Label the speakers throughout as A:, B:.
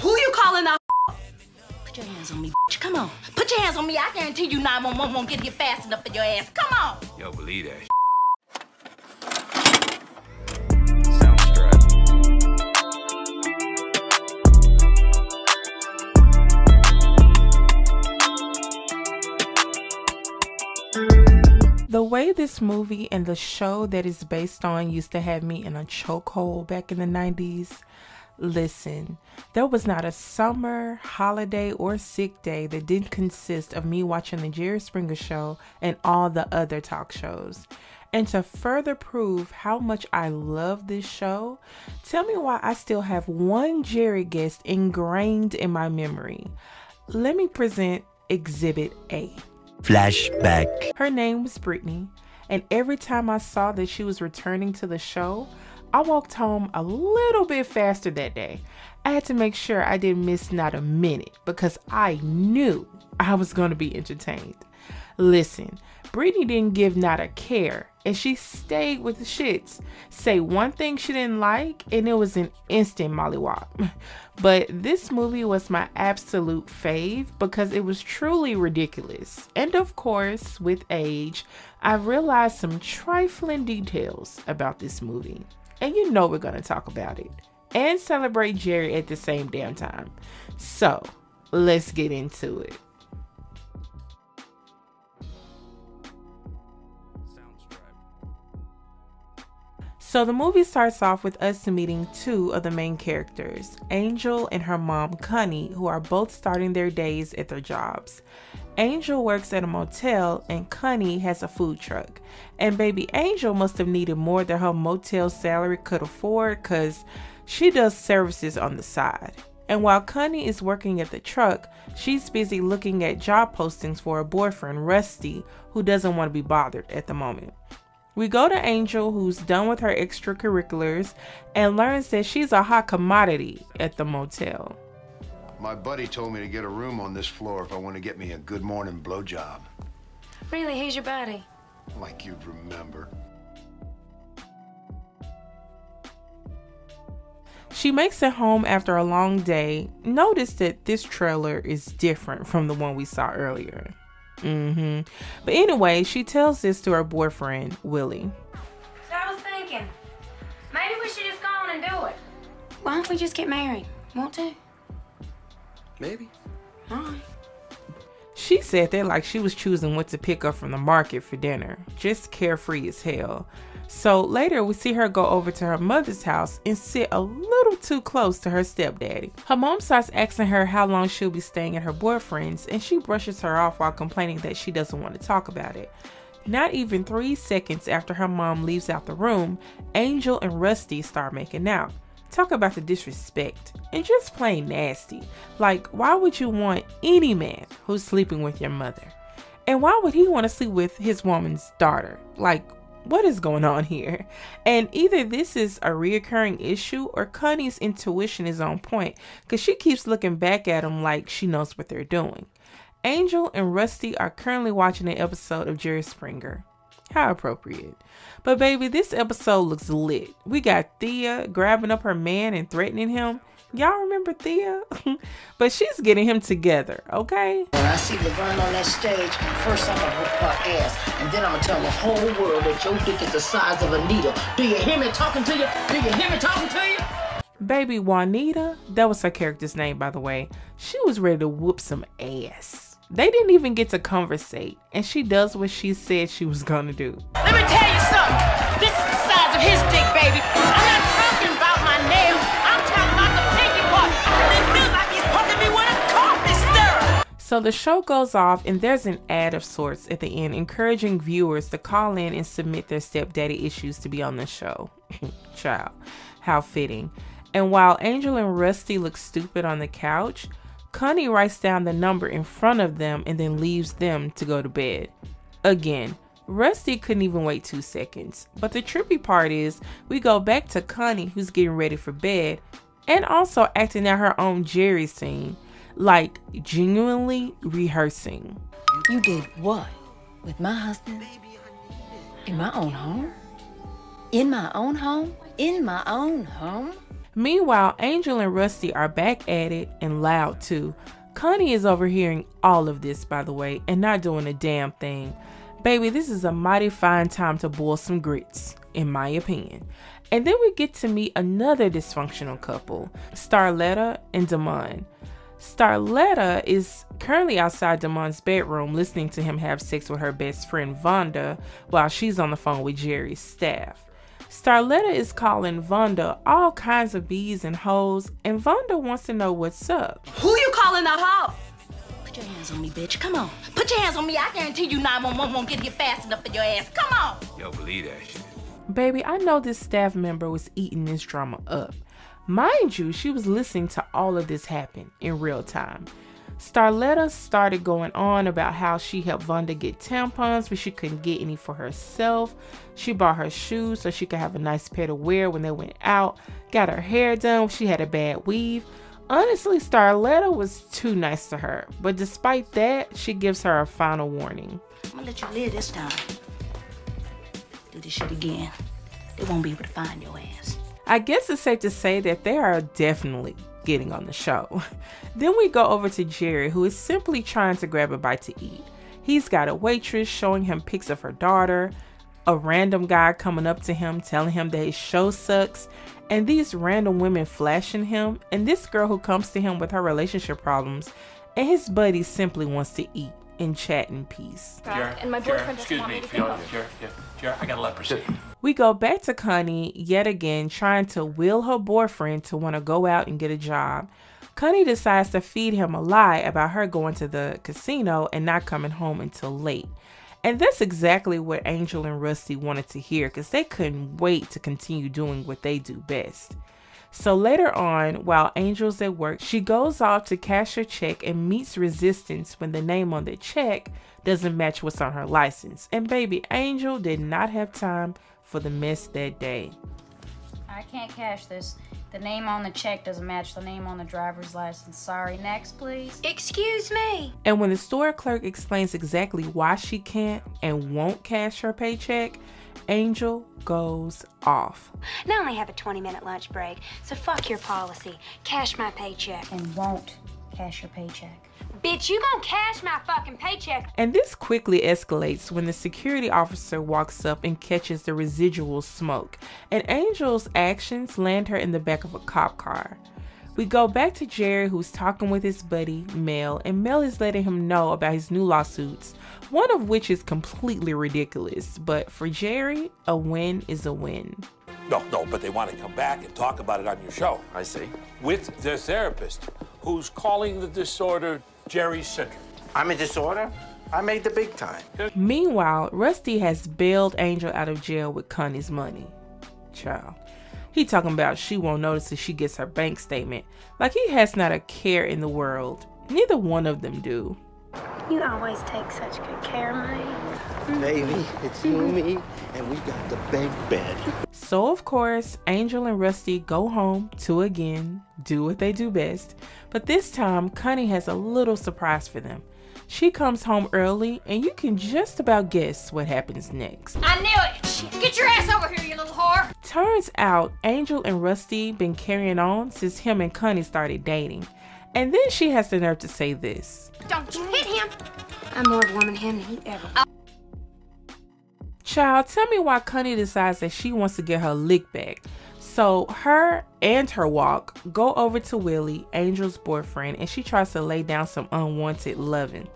A: Who you calling out? Put your hands on me, bitch. Come on. Put your hands on me. I guarantee you 911 won't get here fast enough for your ass. Come on.
B: Yo, believe that.
C: The way this movie and the show that is based on used to have me in a chokehold back in the 90s. Listen, there was not a summer, holiday, or sick day that didn't consist of me watching the Jerry Springer show and all the other talk shows. And to further prove how much I love this show, tell me why I still have one Jerry guest ingrained in my memory. Let me present Exhibit A.
D: Flashback.
C: Her name was Brittany, and every time I saw that she was returning to the show, I walked home a little bit faster that day. I had to make sure I didn't miss not a minute because I knew I was going to be entertained. Listen, Brittany didn't give not a care, and she stayed with the shits. Say one thing she didn't like, and it was an instant mollywop. But this movie was my absolute fave because it was truly ridiculous. And of course, with age, I realized some trifling details about this movie. And you know we're going to talk about it and celebrate Jerry at the same damn time. So, let's get into it. So the movie starts off with us meeting two of the main characters, Angel and her mom, Connie, who are both starting their days at their jobs. Angel works at a motel and Connie has a food truck. And baby Angel must have needed more than her motel salary could afford because she does services on the side. And while Connie is working at the truck, she's busy looking at job postings for her boyfriend, Rusty, who doesn't want to be bothered at the moment. We go to Angel, who's done with her extracurriculars, and learns that she's a hot commodity at the motel.
E: My buddy told me to get a room on this floor if I want to get me a good morning blowjob.
F: Really, who's your buddy?
E: Like you'd remember.
C: She makes it home after a long day. Notice that this trailer is different from the one we saw earlier. Mm-hmm. But anyway, she tells this to her boyfriend, Willie.
F: So I was thinking, maybe we should just go on and do it. Why don't we just get married? Want to?
B: Maybe.
C: She said that like she was choosing what to pick up from the market for dinner. Just carefree as hell. So later we see her go over to her mother's house and sit a little too close to her stepdaddy. Her mom starts asking her how long she'll be staying at her boyfriend's and she brushes her off while complaining that she doesn't want to talk about it. Not even three seconds after her mom leaves out the room, Angel and Rusty start making out. Talk about the disrespect and just plain nasty. Like, why would you want any man who's sleeping with your mother? And why would he want to sleep with his woman's daughter? Like, what is going on here? And either this is a reoccurring issue or Connie's intuition is on point because she keeps looking back at him like she knows what they're doing. Angel and Rusty are currently watching an episode of Jerry Springer. How appropriate. But baby, this episode looks lit. We got Thea grabbing up her man and threatening him. Y'all remember Thea? but she's getting him together, okay?
A: When I see Laverne on that stage, first I'm gonna whip her ass, and then I'm gonna tell the whole world that your dick is the size of a needle. Do you hear me talking to you? Do you hear me talking to you?
C: Baby Juanita, that was her character's name, by the way. She was ready to whoop some ass. They didn't even get to conversate, and she does what she said she was gonna do.
A: Let me tell you something. This is the size of his dick, baby. I'm not talking about my nail. I'm talking about the pinky part. And it feels like he's poking me with a coffee stirrer.
C: So the show goes off, and there's an ad of sorts at the end encouraging viewers to call in and submit their stepdaddy issues to be on the show. Child, how fitting. And while Angel and Rusty look stupid on the couch, Connie writes down the number in front of them and then leaves them to go to bed. Again, Rusty couldn't even wait two seconds. But the trippy part is, we go back to Connie, who's getting ready for bed, and also acting out her own Jerry scene, like genuinely rehearsing.
G: You did what? With my husband? In my own home? In my own home? In my own home?
C: Meanwhile, Angel and Rusty are back at it and loud too. Connie is overhearing all of this, by the way, and not doing a damn thing. Baby, this is a mighty fine time to boil some grits, in my opinion. And then we get to meet another dysfunctional couple, Starletta and Damon. Starletta is currently outside Damon's bedroom listening to him have sex with her best friend Vonda while she's on the phone with Jerry's staff. Starletta is calling Vonda all kinds of bees and hoes, and Vonda wants to know what's up.
A: Who you calling a hoe?
G: Put your hands on me, bitch. Come on.
A: Put your hands on me. I guarantee you 911 won't get here fast enough for your ass. Come on.
B: Yo, believe that shit.
C: Baby, I know this staff member was eating this drama up. Mind you, she was listening to all of this happen in real time. Starletta started going on about how she helped Vonda get tampons, but she couldn't get any for herself. She bought her shoes so she could have a nice pair to wear when they went out. Got her hair done. She had a bad weave. Honestly, Starletta was too nice to her, but despite that, she gives her a final warning.
G: I'm gonna let you live this time. Do this shit again. They won't be able to find your ass.
C: I guess it's safe to say that they are definitely getting on the show. then we go over to Jerry, who is simply trying to grab a bite to eat. He's got a waitress showing him pics of her daughter, a random guy coming up to him telling him that his show sucks, and these random women flashing him, and this girl who comes to him with her relationship problems, and his buddy simply wants to eat and chat in peace.
D: Jared,
H: and my boyfriend doesn't
D: excuse me,
H: me to
D: Fiona,
H: go.
D: Jared, Jared, I gotta let.
C: We go back to Connie yet again, trying to will her boyfriend to want to go out and get a job. Connie decides to feed him a lie about her going to the casino and not coming home until late. And that's exactly what Angel and Rusty wanted to hear because they couldn't wait to continue doing what they do best. So later on, while Angel's at work, she goes off to cash her check and meets resistance when the name on the check doesn't match what's on her license. And baby, Angel did not have time for the mess that day.
H: I can't cash this. The name on the check doesn't match the name on the driver's license. Sorry. Next, please.
F: Excuse me.
C: And when the store clerk explains exactly why she can't and won't cash her paycheck, Angel goes off.
F: And I only have a 20 minute lunch break, so fuck your policy. Cash my paycheck.
H: And won't cash your paycheck.
F: Bitch, you gonna cash my fucking paycheck.
C: And this quickly escalates when the security officer walks up and catches the residual smoke. And Angel's actions land her in the back of a cop car. We go back to Jerry, who's talking with his buddy, Mel, and Mel is letting him know about his new lawsuits, one of which is completely ridiculous. But for Jerry, a win is a win.
I: No, no, but they want to come back and talk about it on your show
B: I see.
I: with their therapist, who's calling the disorder Jerry syndrome.
B: I'm in disorder. I made the big time.
C: Meanwhile, Rusty has bailed Angel out of jail with Connie's money. Child. He talking about she won't notice if she gets her bank statement. Like he has not a care in the world. Neither one of them do.
F: You always take such good care of me.
J: Baby, it's you and me, and we got the big bed.
C: So of course, Angel and Rusty go home to again do what they do best. But this time, Connie has a little surprise for them. She comes home early, and you can just about guess what happens next.
A: I knew it. Get your ass over here, you little whore.
C: Turns out Angel and Rusty been carrying on since him and Connie started dating. And then she has the nerve to say this.
F: Don't you hit him. I'm more of a woman him than he ever.
C: Child, tell me why Connie decides that she wants to get her lick back. So her and her walk go over to Willie, Angel's boyfriend, and she tries to lay down some unwanted loving.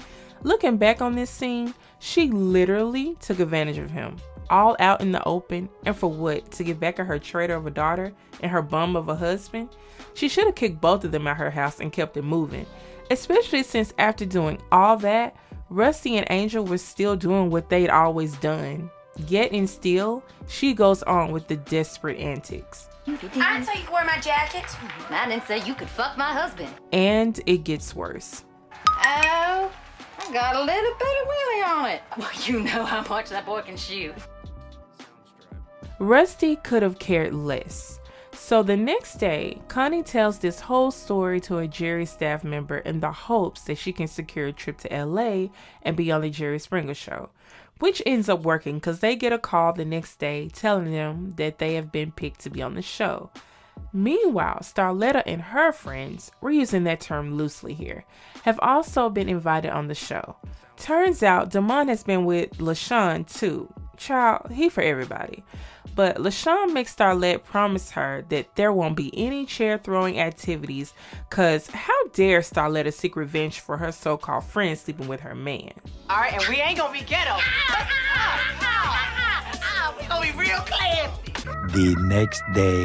C: Looking back on this scene, she literally took advantage of him. All out in the open, and for what? To get back at her traitor of a daughter and her bum of a husband? She should have kicked both of them out her house and kept it moving. Especially since after doing all that, Rusty and Angel were still doing what they'd always done. Yet and still, she goes on with the desperate antics.
F: I didn't say you could wear my jacket.
G: I didn't say you could fuck my husband.
C: And it gets worse.
G: Oh, I got a little bit of willy on it. Well, you know how much that boy can shoot.
C: Rusty could have cared less. So the next day, Connie tells this whole story to a Jerry staff member in the hopes that she can secure a trip to LA and be on the Jerry Springer show, which ends up working because they get a call the next day telling them that they have been picked to be on the show. Meanwhile, Starletta and her friends, we're using that term loosely here, have also been invited on the show. Turns out Damon has been with LaShawn too. Child, he for everybody. But LaShawn makes Starlet promise her that there won't be any chair throwing activities, cause how dare Starletta seek revenge for her so-called friend sleeping with her man.
A: Alright, and we ain't gonna be ghetto. Ah, we gonna be real classy.
K: The next day.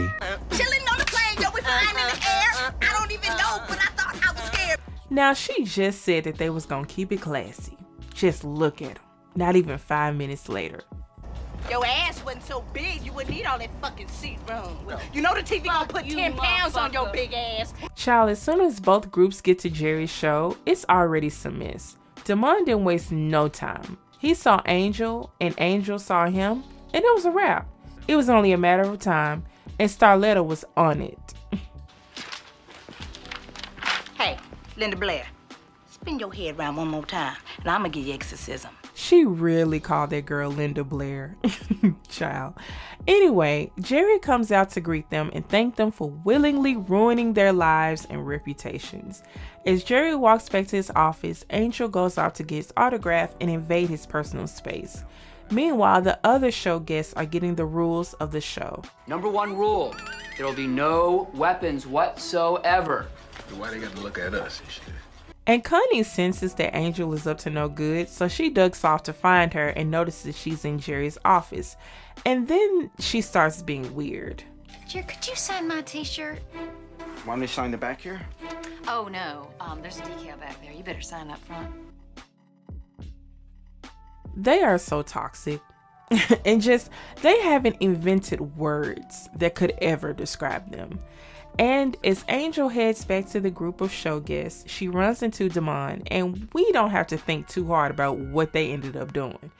L: Chilling on the plane, yo, we flying in the air. I don't even know, but I thought I was scared.
C: Now she just said that they was gonna keep it classy. Just look at them. Not even five minutes later.
L: Your ass wasn't so big, you wouldn't need all that fucking seat room. You know the TV gonna put 10 pounds on your big ass.
C: Child, as soon as both groups get to Jerry's show, it's already some mess. Damon didn't waste no time. He saw Angel, and Angel saw him, and it was a wrap. It was only a matter of time, and Starletta was on it.
G: Hey, Linda Blair, spin your head around one more time, and I'm gonna give you exorcism.
C: She really called that girl Linda Blair. Child. Anyway, Jerry comes out to greet them and thank them for willingly ruining their lives and reputations. As Jerry walks back to his office, Angel goes off to get his autograph and invade his personal space. Meanwhile, the other show guests are getting the rules of the show.
M: Number one rule there will be no weapons whatsoever.
B: Why they got to look at us and shit?
C: And Connie senses that Angel is up to no good, so she ducks off to find her and notices she's in Jerry's office. And then she starts being weird.
N: Jerry, could you sign my t-shirt?
B: Want me to sign the back here?
N: Oh, no. Um, there's a decal back there. You better sign up front.
C: They are so toxic. and just, they haven't invented words that could ever describe them. And as Angel heads back to the group of show guests, she runs into Damon, and we don't have to think too hard about what they ended up doing.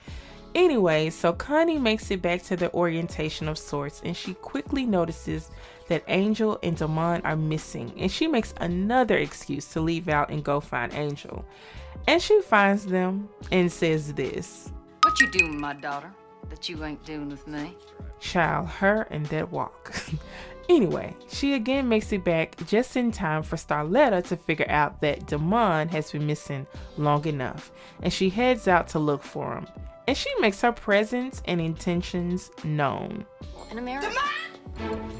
C: Anyway, so Connie makes it back to the orientation of sorts, and she quickly notices that Angel and Damon are missing, and she makes another excuse to leave out and go find Angel. And she finds them and says this
O: What you doing, my daughter, that you ain't doing with me?
C: Child, her and that walk. Anyway, she again makes it back just in time for Starletta to figure out that Damon has been missing long enough, and she heads out to look for him. And she makes her presence and intentions known.
N: In America?
L: Damon!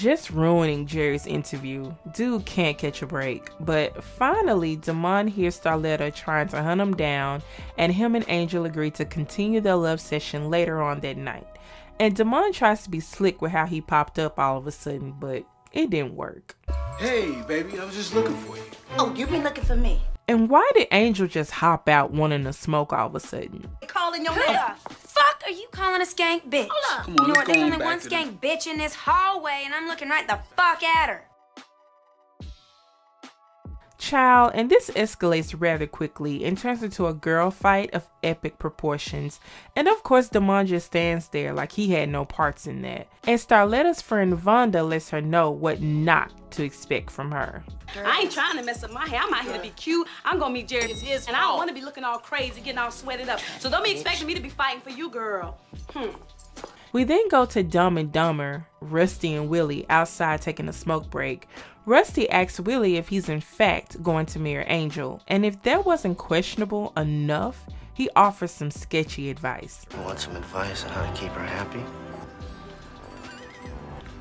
C: Just ruining Jerry's interview. Dude can't catch a break. But finally, Damon hears Starletta trying to hunt him down, and him and Angel agree to continue their love session later on that night. And Damon tries to be slick with how he popped up all of a sudden, but it didn't work.
B: Hey, baby, I was just looking for you.
G: Oh, you been looking for me?
C: And why did Angel just hop out wanting to smoke all of a sudden?
L: Calling your
F: mother. fuck are you calling a skank bitch?
L: Hold up.
B: Come
F: You know what? There's only one
B: to the-
F: skank bitch in this hallway, and I'm looking right the fuck at her.
C: Child, and this escalates rather quickly and turns into a girl fight of epic proportions. And of course, Damon just stands there like he had no parts in that. And Starletta's friend Vonda lets her know what not to expect from her.
L: I ain't trying to mess up my hair. I'm out here to be cute. I'm gonna meet Jerry. It's his and I don't want to be looking all crazy, getting all sweated up. So don't be expecting me to be fighting for you, girl. Hmm.
C: We then go to Dumb and Dumber, Rusty and Willie outside taking a smoke break. Rusty asks Willie if he's in fact going to marry Angel, and if that wasn't questionable enough, he offers some sketchy advice.
J: You want some advice on how to keep her happy?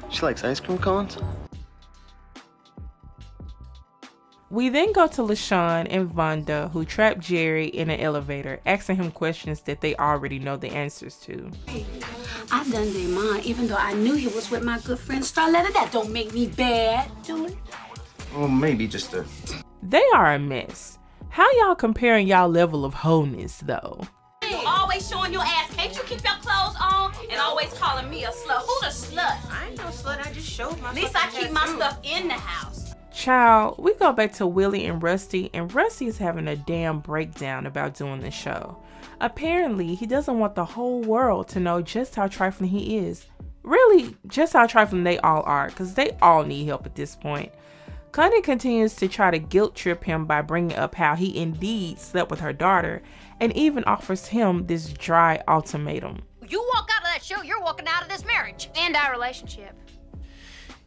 J: She likes ice cream cones?
C: We then go to LaShawn and Vonda, who trap Jerry in an elevator, asking him questions that they already know the answers to.
P: I done Damon, even though I knew he was with my good friend Starletta. That don't make me bad, do it?
B: Well, maybe just a.
C: They are a mess. How y'all comparing y'all level of wholeness, though?
L: You always showing your ass. Can't you keep your clothes on and always calling me a slut? Who the slut? I ain't no slut. I just showed my. At least I keep my stuff in the house.
C: Child, we go back to Willie and Rusty, and Rusty is having a damn breakdown about doing the show. Apparently, he doesn't want the whole world to know just how trifling he is. Really, just how trifling they all are, because they all need help at this point. Connie continues to try to guilt trip him by bringing up how he indeed slept with her daughter, and even offers him this dry ultimatum.
L: You walk out of
Q: that show, you're walking out of this marriage.
F: And our relationship.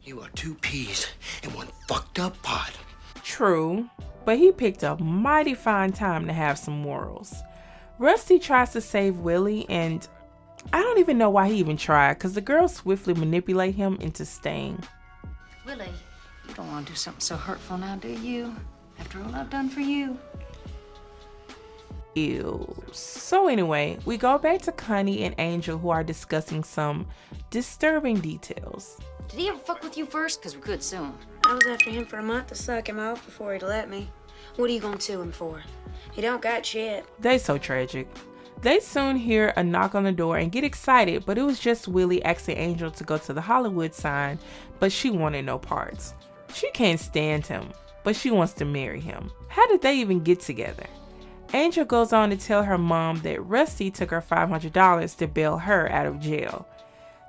J: You are two peas in one fucked up pot.
C: True, but he picked a mighty fine time to have some morals. Rusty tries to save Willie, and I don't even know why he even tried, because the girls swiftly manipulate him into staying.
O: Willie, you don't want to do something so hurtful now, do you? After all I've done for you.
C: Ew. So anyway, we go back to Connie and Angel who are discussing some disturbing details.
O: Did he ever fuck with you first? Because we could soon.
F: I was after him for a month to suck him off before he'd let me. What are you gonna sue him for? He don't got shit.
C: They so tragic. They soon hear a knock on the door and get excited, but it was just Willie asking Angel to go to the Hollywood sign, but she wanted no parts. She can't stand him, but she wants to marry him. How did they even get together? Angel goes on to tell her mom that Rusty took her $500 to bail her out of jail.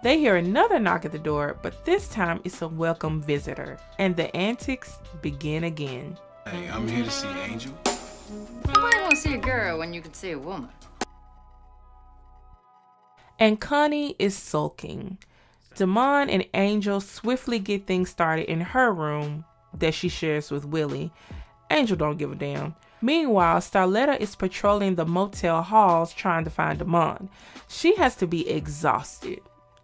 C: They hear another knock at the door, but this time it's a welcome visitor, and the antics begin again.
B: Hey, I'm here to see Angel.
O: Why do you want to see a girl when you can see a woman?
C: And Connie is sulking. Damon and Angel swiftly get things started in her room that she shares with Willie. Angel don't give a damn. Meanwhile, Starletta is patrolling the motel halls trying to find Damon. She has to be exhausted.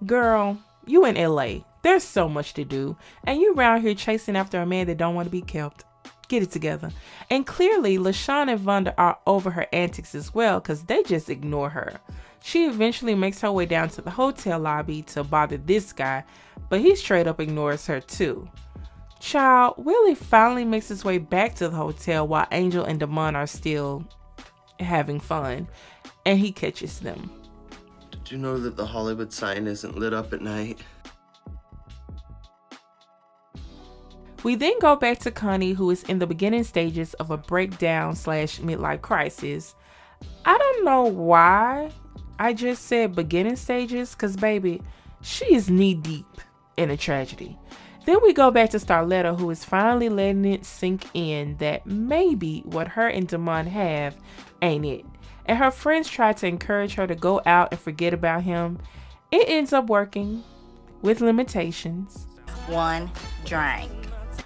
C: Girl, you in LA. There's so much to do. And you around here chasing after a man that don't want to be kept. Get it together. And clearly, LaShawn and Vonda are over her antics as well because they just ignore her. She eventually makes her way down to the hotel lobby to bother this guy, but he straight up ignores her too. Child, Willie finally makes his way back to the hotel while Angel and Damon are still having fun, and he catches them.
J: Did you know that the Hollywood sign isn't lit up at night?
C: We then go back to Connie, who is in the beginning stages of a breakdown slash midlife crisis. I don't know why I just said beginning stages, because baby, she is knee deep in a tragedy. Then we go back to Starletta, who is finally letting it sink in that maybe what her and Damon have ain't it. And her friends try to encourage her to go out and forget about him. It ends up working with limitations.
G: One drink.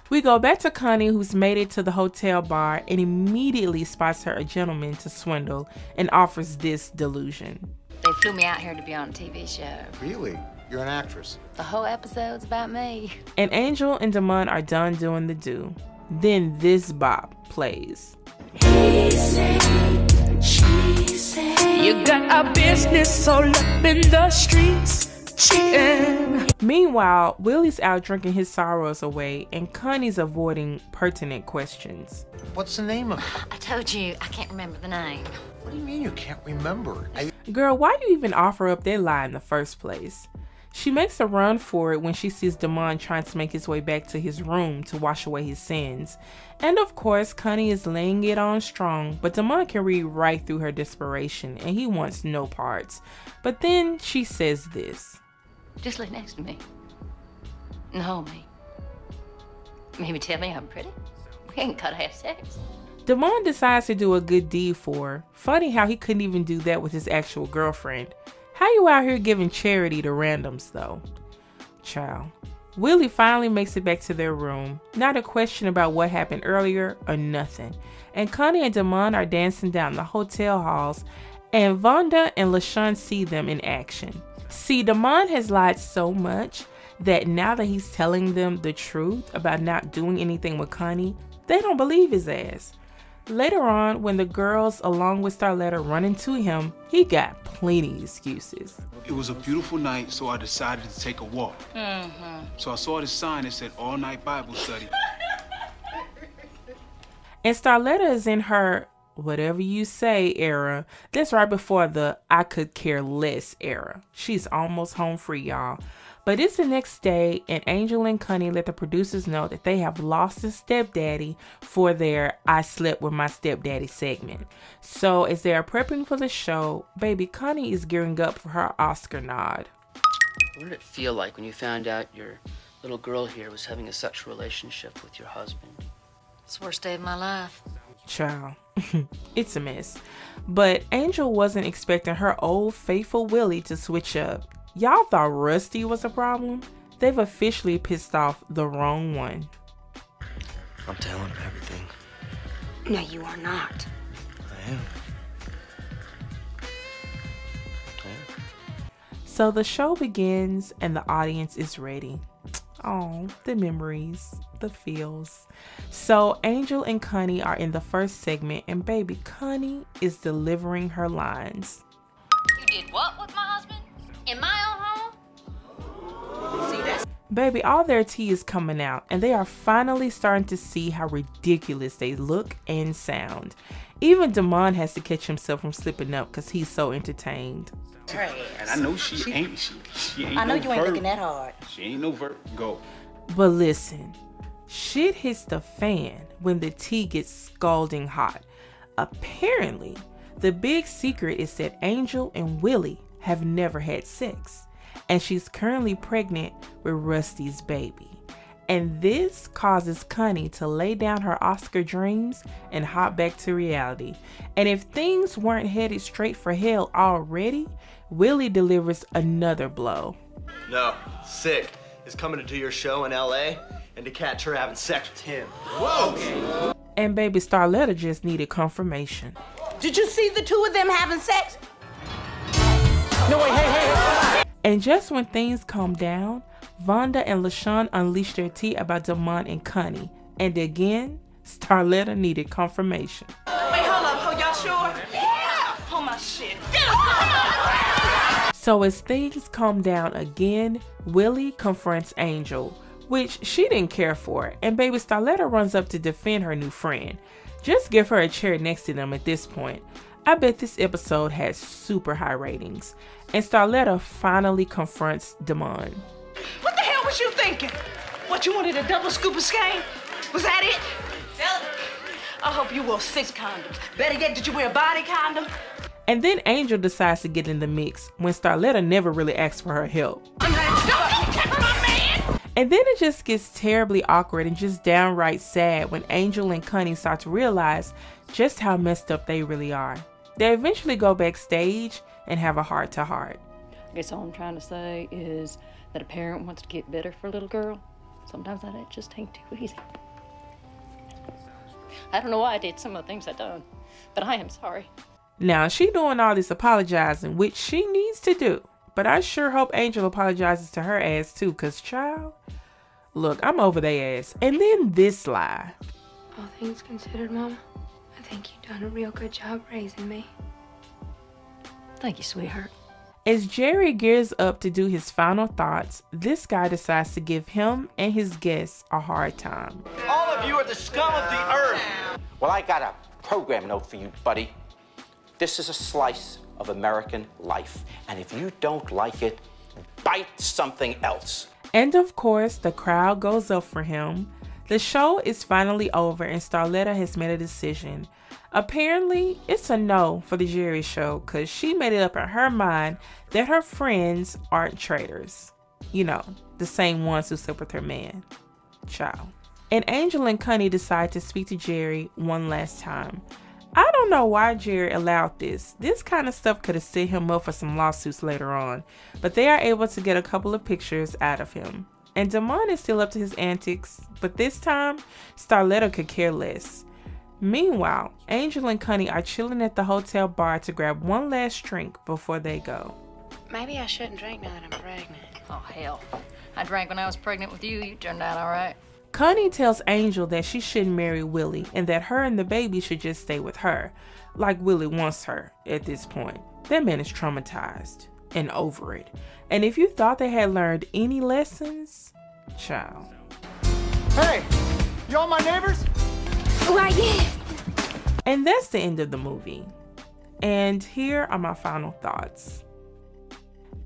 C: We go back to Connie, who's made it to the hotel bar and immediately spots her a gentleman to swindle and offers this delusion.
O: They flew me out here to be on a TV show.
E: Really? You're an actress.
O: The whole episode's about me.
C: And Angel and Damon are done doing the do. Then this bop plays.
A: He said, she said, you got a business all up in the streets. Cheating.
C: Meanwhile, Willie's out drinking his sorrows away, and Connie's avoiding pertinent questions.
E: What's the name of it?
O: I told you I can't remember the name.
E: What do you mean you can't remember? I...
C: Girl, why do you even offer up that lie in the first place? She makes a run for it when she sees Damon trying to make his way back to his room to wash away his sins. And of course, Connie is laying it on strong, but Damon can read right through her desperation and he wants no parts. But then she says this
O: Just lay next to me. And hold me. Maybe tell me I'm pretty. We ain't gotta have sex.
C: Damon decides to do a good deed for her. Funny how he couldn't even do that with his actual girlfriend. How you out here giving charity to randoms though? Child. Willie finally makes it back to their room. Not a question about what happened earlier or nothing. And Connie and Damon are dancing down the hotel halls, and Vonda and LaShawn see them in action. See, Damon has lied so much that now that he's telling them the truth about not doing anything with Connie, they don't believe his ass. Later on, when the girls, along with Starletta, run into him, he got plenty excuses.
B: It was a beautiful night, so I decided to take a walk.
A: Mm-hmm.
B: So I saw the sign that said all night Bible study.
C: And Starletta is in her whatever you say era. That's right before the I could care less era. She's almost home free, y'all. But it's the next day, and Angel and Connie let the producers know that they have lost a stepdaddy for their I Slept with My Stepdaddy segment. So, as they are prepping for the show, baby Connie is gearing up for her Oscar nod.
M: What did it feel like when you found out your little girl here was having a sexual relationship with your husband?
O: It's the worst day of my life.
C: Child, it's a mess. But Angel wasn't expecting her old faithful Willie to switch up. Y'all thought Rusty was a problem? They've officially pissed off the wrong one.
J: I'm telling him everything.
F: No, you are not.
J: I am.
C: So the show begins and the audience is ready. Oh, the memories, the feels. So Angel and Connie are in the first segment, and baby Connie is delivering her lines.
Q: You did what with my husband? In my
C: Baby, all their tea is coming out, and they are finally starting to see how ridiculous they look and sound. Even Damon has to catch himself from slipping up because he's so entertained.
B: And I know she, ain't. She, she ain't
G: I know
B: no
G: you ain't
B: vert.
G: looking that hard.
B: She ain't no vert. Go.
C: But listen, shit hits the fan when the tea gets scalding hot. Apparently, the big secret is that Angel and Willie have never had sex, and she's currently pregnant with Rusty's baby. And this causes Connie to lay down her Oscar dreams and hop back to reality. And if things weren't headed straight for hell already, Willie delivers another blow.
J: No, sick is coming to do your show in LA and to catch her having sex with him.
C: Whoa! And baby Starletta just needed confirmation.
G: Did you see the two of them having sex?
C: No, wait, hey, hey, And just when things calm down, Vonda and LaShawn unleash their tea about Damon and Connie. And again, Starletta needed confirmation.
L: Wait, hold up. Hold y'all sure? Yeah. Hold my shit.
C: So as things calm down again, Willie confronts Angel, which she didn't care for, and baby Starletta runs up to defend her new friend. Just give her a chair next to them at this point. I bet this episode had super high ratings. And Starletta finally confronts Damon.
L: What the hell was you thinking? What, you wanted a double scoop of skein? Was that it? I hope you wore six condoms. Better yet, did you wear a body condom?
C: And then Angel decides to get in the mix when Starletta never really asks for her help. And then it just gets terribly awkward and just downright sad when Angel and Connie start to realize just how messed up they really are. They eventually go backstage and have a heart to heart.
R: I guess all I'm trying to say is that a parent wants to get better for a little girl. Sometimes that just ain't too easy. I don't know why I did some of the things I done, but I am sorry.
C: Now she doing all this apologizing, which she needs to do. But I sure hope Angel apologizes to her ass too, cause child, look, I'm over their ass. And then this lie.
F: All things considered, Mama, I think you've done a real good job raising me.
R: Thank you, sweetheart.
C: As Jerry gears up to do his final thoughts, this guy decides to give him and his guests a hard time.
J: All of you are the scum of the earth.
S: Well, I got a program note for you, buddy. This is a slice of American life. And if you don't like it, bite something else.
C: And of course, the crowd goes up for him. The show is finally over and Starletta has made a decision. Apparently, it's a no for the Jerry show because she made it up in her mind that her friends aren't traitors. You know, the same ones who slept with her man. Child. And Angel and Connie decide to speak to Jerry one last time. I don't know why Jerry allowed this. This kind of stuff could have set him up for some lawsuits later on, but they are able to get a couple of pictures out of him. And Damon is still up to his antics, but this time, Starletta could care less. Meanwhile, Angel and Connie are chilling at the hotel bar to grab one last drink before they go.
F: Maybe I shouldn't drink now that I'm pregnant.
O: Oh, hell. I drank when I was pregnant with you. You turned out all right.
C: Connie tells Angel that she shouldn't marry Willie and that her and the baby should just stay with her, like Willie wants her at this point. That man is traumatized and over it. And if you thought they had learned any lessons, child.
T: Hey, you all my neighbors?
F: Why, yeah.
C: And that's the end of the movie. And here are my final thoughts.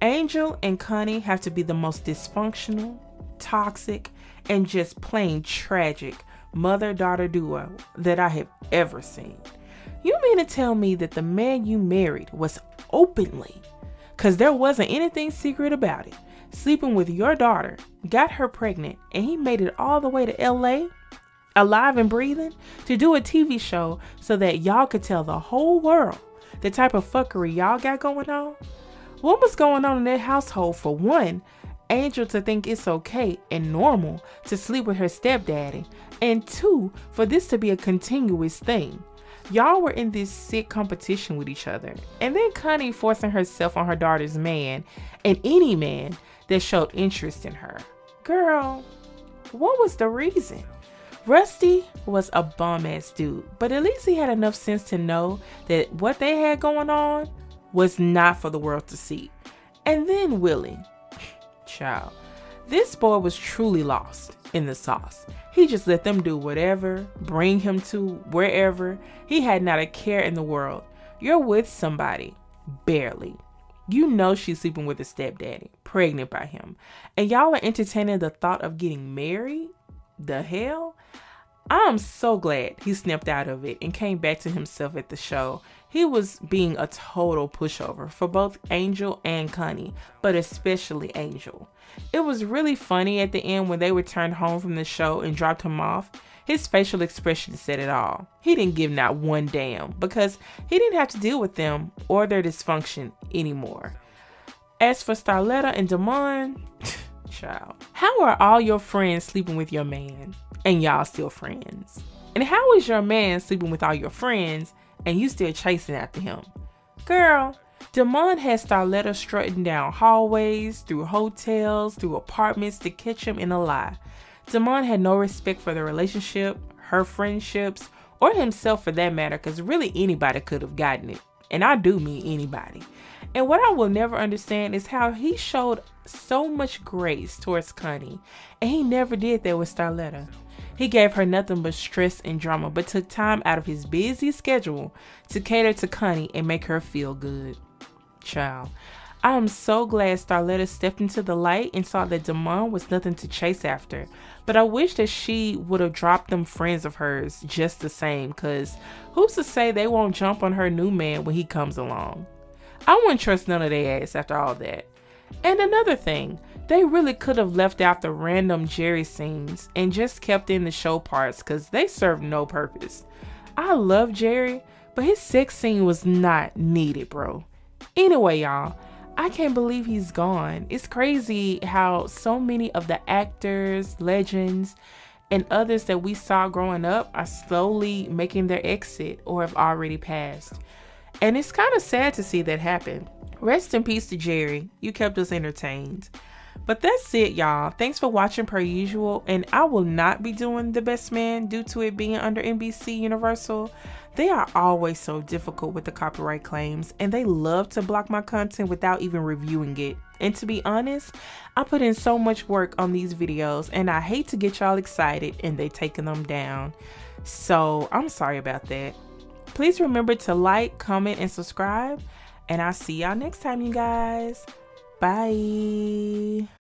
C: Angel and Connie have to be the most dysfunctional, toxic, and just plain tragic mother daughter duo that I have ever seen. You mean to tell me that the man you married was openly, because there wasn't anything secret about it, sleeping with your daughter, got her pregnant, and he made it all the way to LA, alive and breathing, to do a TV show so that y'all could tell the whole world the type of fuckery y'all got going on? What was going on in that household for one? Angel to think it's okay and normal to sleep with her stepdaddy, and two, for this to be a continuous thing. Y'all were in this sick competition with each other, and then Connie forcing herself on her daughter's man and any man that showed interest in her. Girl, what was the reason? Rusty was a bum ass dude, but at least he had enough sense to know that what they had going on was not for the world to see. And then Willie, child, this boy was truly lost in the sauce. He just let them do whatever, bring him to wherever. He had not a care in the world. You're with somebody, barely. You know she's sleeping with a stepdaddy, pregnant by him. And y'all are entertaining the thought of getting married? The hell? I'm so glad he snapped out of it and came back to himself at the show. He was being a total pushover for both Angel and Connie, but especially Angel. It was really funny at the end when they returned home from the show and dropped him off. His facial expression said it all. He didn't give not one damn because he didn't have to deal with them or their dysfunction anymore. As for Starletta and Damon, child, how are all your friends sleeping with your man and y'all still friends? And how is your man sleeping with all your friends and you still chasing after him? Girl, Damon had Starletta strutting down hallways, through hotels, through apartments to catch him in a lie. Damon had no respect for the relationship, her friendships, or himself for that matter, because really anybody could have gotten it. And I do mean anybody. And what I will never understand is how he showed so much grace towards Connie, and he never did that with Starletta. He gave her nothing but stress and drama, but took time out of his busy schedule to cater to Connie and make her feel good. Child, I am so glad Starletta stepped into the light and saw that Damon was nothing to chase after. But I wish that she would have dropped them friends of hers just the same, cause who's to say they won't jump on her new man when he comes along? I wouldn't trust none of their ass after all that. And another thing, they really could have left out the random Jerry scenes and just kept in the show parts because they serve no purpose. I love Jerry, but his sex scene was not needed, bro. Anyway, y'all, I can't believe he's gone. It's crazy how so many of the actors, legends, and others that we saw growing up are slowly making their exit or have already passed. And it's kind of sad to see that happen. Rest in peace to Jerry. You kept us entertained. But that's it, y'all. Thanks for watching per usual. And I will not be doing The Best Man due to it being under NBC Universal. They are always so difficult with the copyright claims, and they love to block my content without even reviewing it. And to be honest, I put in so much work on these videos, and I hate to get y'all excited and they taking them down. So I'm sorry about that. Please remember to like, comment, and subscribe. And I'll see y'all next time, you guys. Bye.